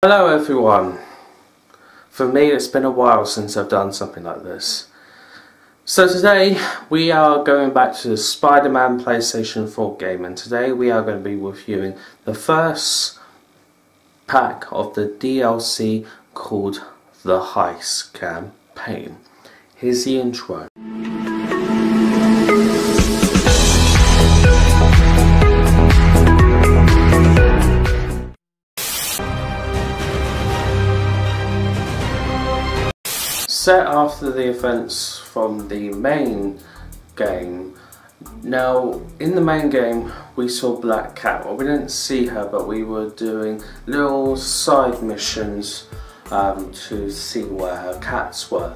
Hello everyone. For me it's been a while since I've done something like this. So today we are going back to the Spider-Man PlayStation 4 game and today we are going to be reviewing the first pack of the DLC called The Heist Campaign. Here's the intro. Set after the events from the main game. Now, in the main game, we saw Black Cat. Well, we didn't see her, but we were doing little side missions um, to see where her cats were.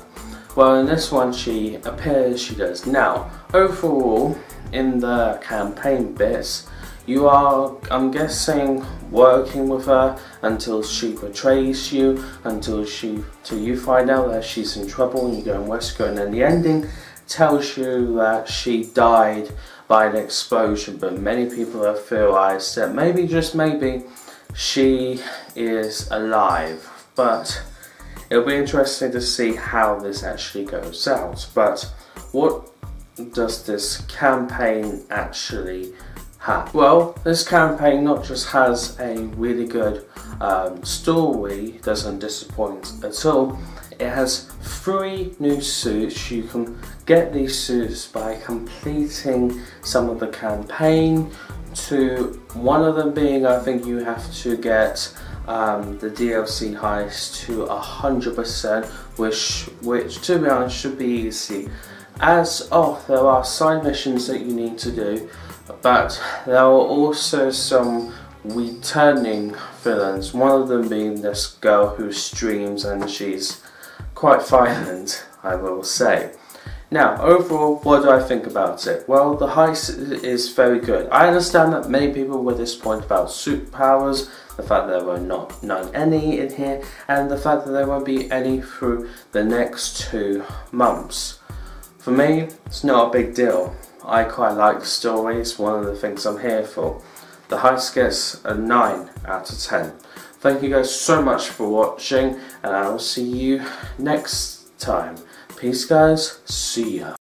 Well, in this one, she appears, she does. Now, overall, in the campaign bits, you are, I'm guessing, working with her until she betrays you, until she, till you find out that she's in trouble and you go and rescue her. And then the ending tells you that she died by an explosion, but many people have theorized that maybe, just maybe, she is alive. But it'll be interesting to see how this actually goes out. But what does this campaign actually well, this campaign not just has a really good um, story, doesn't disappoint at all, it has three new suits. You can get these suits by completing some of the campaign to one of them being I think you have to get um, the DLC heist to 100% which, which to be honest should be easy. As oh there are side missions that you need to do but there were also some returning villains, one of them being this girl who streams and she's quite violent, I will say. Now, overall, what do I think about it? Well, the heist is very good. I understand that many people were disappointed about superpowers, the fact that there were not none any in here, and the fact that there won't be any through the next two months. For me, it's not a big deal. I quite like stories, one of the things I'm here for. The heist gets a 9 out of 10. Thank you guys so much for watching and I will see you next time. Peace guys, see ya.